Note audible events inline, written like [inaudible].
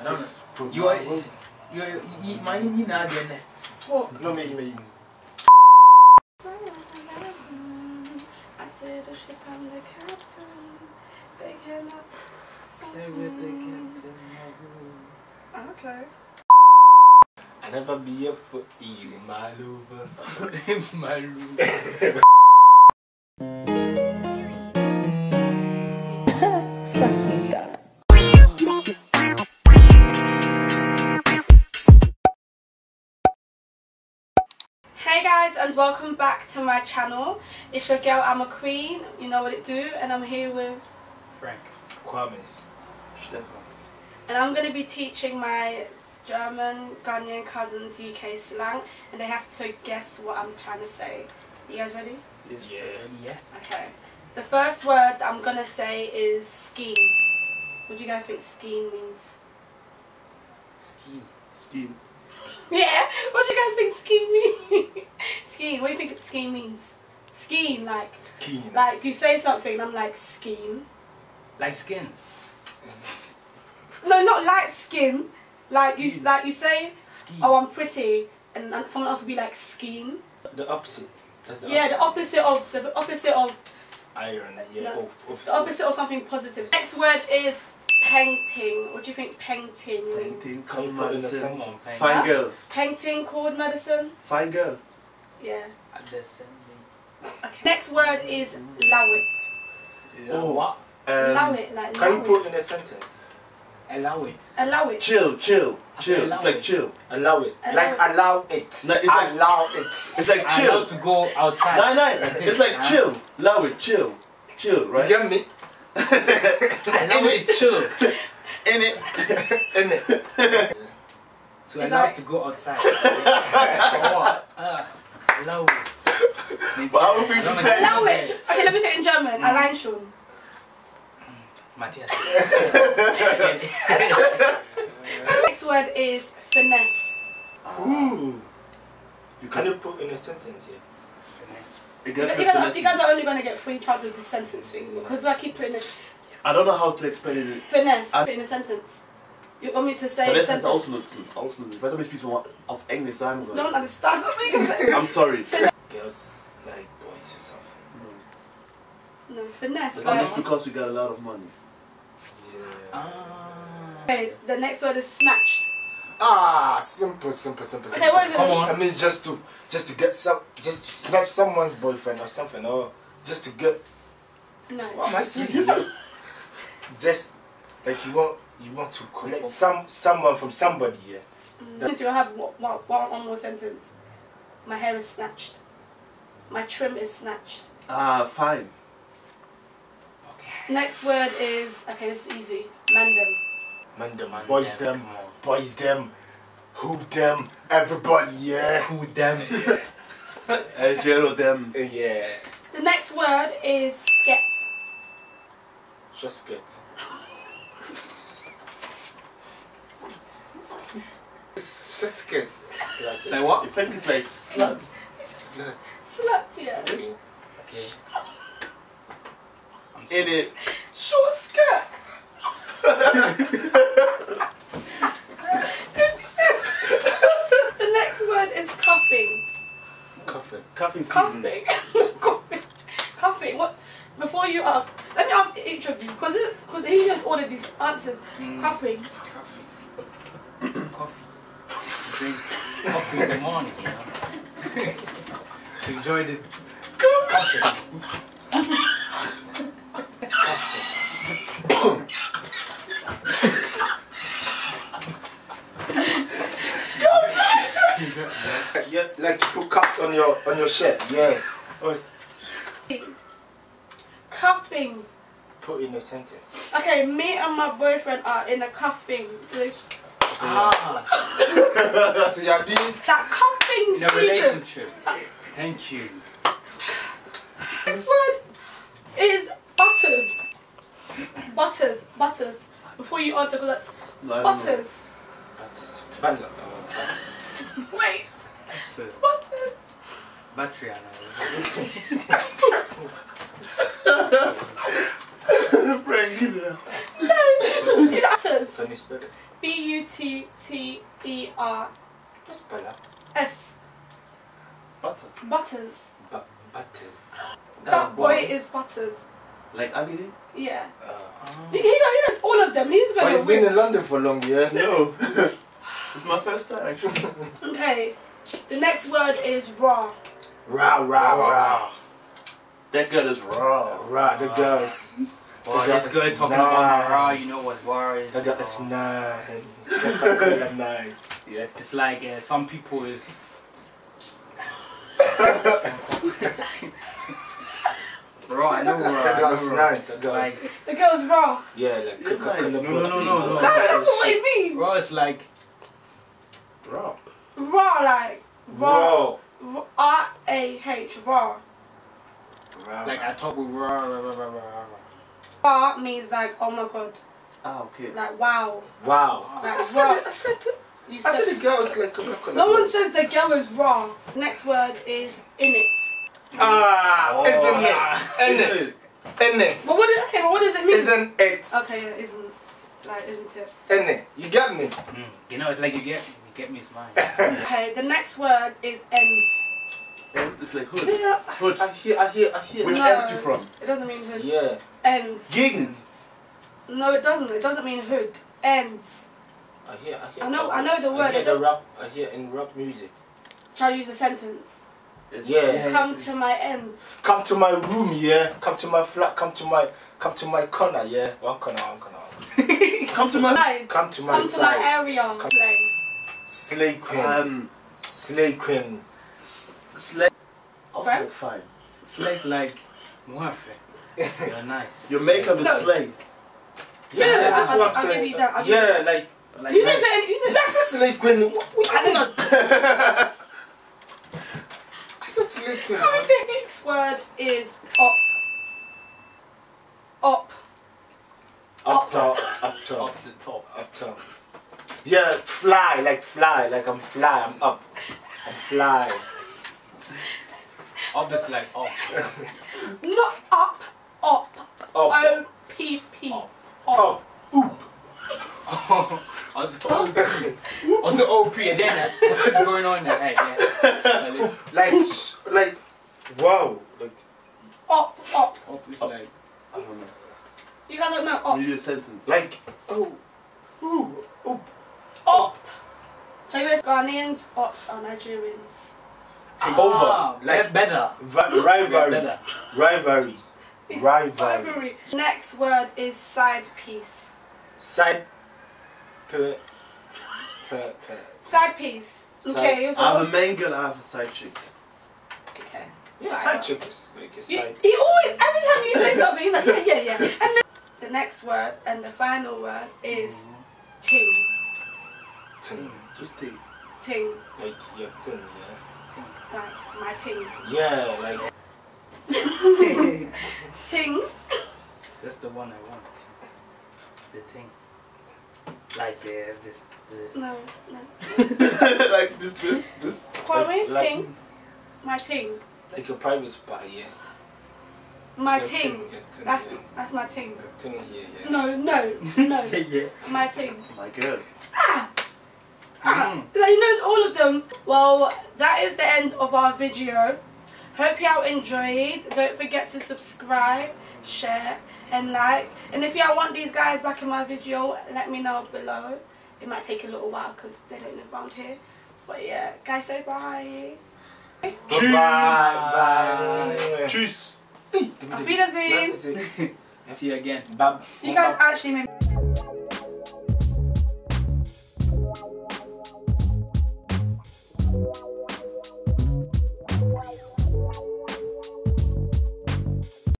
I don't Six. know. You are you you you my na de ne. Oh, no, me, me. I said the ship I'm the captain. They cannot stop me. Okay. I never be here for you, my lover. [laughs] Malu. [laughs] Hey guys and welcome back to my channel. It's your girl Ama Queen, you know what it do, and I'm here with Frank. Kwame. and I'm gonna be teaching my German Ghanaian cousins UK slang and they have to guess what I'm trying to say. You guys ready? Yeah. Yeah. Okay. The first word I'm gonna say is scheme. What do you guys think scheme means? Ski. Scheme. [laughs] Yeah. What do you guys think scheme means? [laughs] scheme. What do you think scheme means? Scheme, like Skiing. like you say something I'm like scheme. Like skin. No, not light skin. Like you Scheme. like you say, Ski. oh I'm pretty, and, and someone else will be like scheme. The opposite. That's the Yeah, the opposite. opposite of the opposite of Iron. Yeah. No. Of, of, the opposite of something positive. Next word is painting. What do you think painting means? Painting, Can you cold put in the medicine. same Come on, Frank. Fine Huh? girl. Painting called medicine. Fine girl. Yeah. At the same Okay. Next word is allow it. Oh. What? Allow Um, it, like Can you put it. in a sentence? Allow it. Allow it. chill, chill, chill. said It's like it. chill. Allow it. Allow like it. allow it. No, it's like- allow it. It's like chill. allowed to go outside. Nine nine. Like It's like chill. Allow it, chill, chill, Right. You get me? Allow it is chill. In it. In it. To It's allow like- to go outside. [laughs] For what? Uh, allow it. But how would you I don't say- know. Allow it. Okay, let me say it in German. Allein schon. Matthias. [laughs] Next word is finesse. Ooh. You Can can. you put in a sentence here? It's finesse. You You, you guys, you guys are only gonna get three chances with this sentence thing because I keep putting it I don't know how to explain it. finesse I- put in a sentence. You want me to say Aber a das heißt sentence? ausnutzen. Ausnutzen. Ich weiß aber nicht, wie ich es auf Englisch sagen soll. No one understands what you say. I'm sorry. Girls like boys or something. No finesse. It's Right? just because you got a lot of money. Yeah. Ah. Okay, the next word is snatched. Ah, simple, simple, simple, simple. Okay, what is simple. Come on. I mean, just to, just to get some, just to snatch someone's boyfriend or something, or just to get. No. What am I saying? just like you want, you want to collect some, someone from somebody. Yeah. Mm. You have one, one, one more sentence. My hair is snatched. My trim is snatched. Ah, fine. Okay. Next word is okay. This is easy. Mandem. Man, them, boys, them, them, come on. Boys, them, who them, everybody. Yeah. Who them? [laughs] Hey, Jero, them. Yeah. The next word is sket. Just get. It's just get. Like Like what? You think it's like slut? Slut. Slut, yeah. Okay. Okay. I'm In it. Short skirt. [laughs] the next word is cuffing. Coffee. Cuffing season. Cuffing. cuffing. Cuffing. What? Before you ask, let me ask each of you because because he knows ordered of these answers. Mm. Cuffing. Coffee. [coughs] coffee. Drink coffee in the morning, you know. to [laughs] enjoy the coffee. coffee. [laughs] Yeah, like to put cups on your on your shirt. Yeah. Or s- Cuffing. put in a sentence. Okay, me and my boyfriend are in a cuffing. Like, Ah, [laughs] So you're doing That cuffing in a season. relationship. Thank you. Next word is butters. Butters. Butters. Before you answer, because No, I butters. butters. Butters. Uh, butters. Wait. Butters. Butters. Battery, I know. Frank, you. No. Butters. Can you spell it? B U T T E R Just spell it. S. Butter. Butters. Bu- butters. That boy is Butters. Like Abidi? Yeah. Uh, He, he, know, he knows all of them. He's gonna you've been in London for long, yeah? No. [laughs] it's my first time actually. Okay. The next word is raw. Rah, rah, rah. That girl is raw. Rah, the girls. Wow, That this good is talking about my raw, you know what raw is. The girl is nice. Coca-Cola nice. Yeah. It's like uh, some people is. [laughs] raw, I know The raw. I know girl's raw. nice. The girl's. Like The girl's raw. Yeah, like Yeah, Coca-Cola. nice. No, no, no, no, no. No, that's what it means. raw is like raw. Raw, like raw. Raw. R A H. Raw. Rah, like I talk with raw, raw, raw, raw, raw, raw. Raw means like oh my god, Ah, okay. like wow, Wow. like I said raw. it. I said it. You I said said the girl's like Coca-Cola. no one says the girl is raw. Next word is in it. Ah, Oh. isn't it? Isn't it? it? Isn't it? But what? Is, okay, but what does it mean? Isn't it? Okay, isn't like isn't it? Isn't it? You get me? Mm. You know, it's like you get you get me smile. [laughs] Okay, the next word is ends. Ends, It's like hood. Yeah. Hood. I hear. I hear. I hear. Which No. ends you from? It doesn't mean hood. Yeah. Ends. Giggins. No, it doesn't. It doesn't mean hood. Ends. I hear. I hear. I know- I know the word, I hear the don't- rap. I hear in rap music. Try to use a sentence. Yeah. Yeah. Come to my ends. Come to my room, yeah. Come to my flat. Come to my. Come to my corner, yeah. One corner, one corner. [laughs] Come to my. Side. Come to my Come to my area. Come- Slang. Slay queen. Um, Slay queen. slay. Also Right? like fine. Slays like Muafe. You're nice. [laughs] Your makeup is No. slay. Yeah, Yeah, that's I'll- what I'm I'll give saying. you that, I'll yeah, you like. Like, You didn't say any. That's a slay queen. What, what, I did not. [laughs] I said slay queen. The next word is up. Up. Up top, up top, Up the top. up top. Yeah, fly, like fly, like I'm fly, I'm up. I'm fly. Up is like up. Not up. Up. Up, O P P. Up. up, oop. also, also OP and then uh, what's going on there? Hey, yeah. [laughs] Like, s- like, wow. Like, Up. Up. Up is like I don't know. You guys don't know up. You need a sentence. like, oh, ooh, oop. Up. So you guys Ghanaians, ops are Nigerians. ah, Over, like, better. rivalry, Better. rivalry, rivalry. Rivalry. Next word is side piece. Side, per, per, per. Side piece. Side- Okay. So I have a main girl, I have a side chick. okay. Yeah, Right. side chick is like a You, side. he always, every time you say something, he's like, yeah, yeah, yeah. And then the next word and the final word is ting. Thing. Just think. Ting. Like, your thing, yeah. Like my ting. Yeah, like, Ting. That's the one I want. The thing. Like uh, this. The, No, no. [laughs] like this, this, this. Kwame, like- ting. My ting. like a private spot, yeah. My Your ting. your That's yeah. that's my ting. The here, yeah. No, no, no. [laughs] yeah. My ting. My girl. Ah, Mm. like, he knows all of them. Well, that is the end of our video. Hope y'all enjoyed. Don't forget to subscribe, share, and like. And if y'all want these guys back in my video, let me know below. It might take a little while because they don't live around here. But yeah, guys, say bye. Bye. Bye. Auf Wiedersehen. See you again. Bye. You guys actually made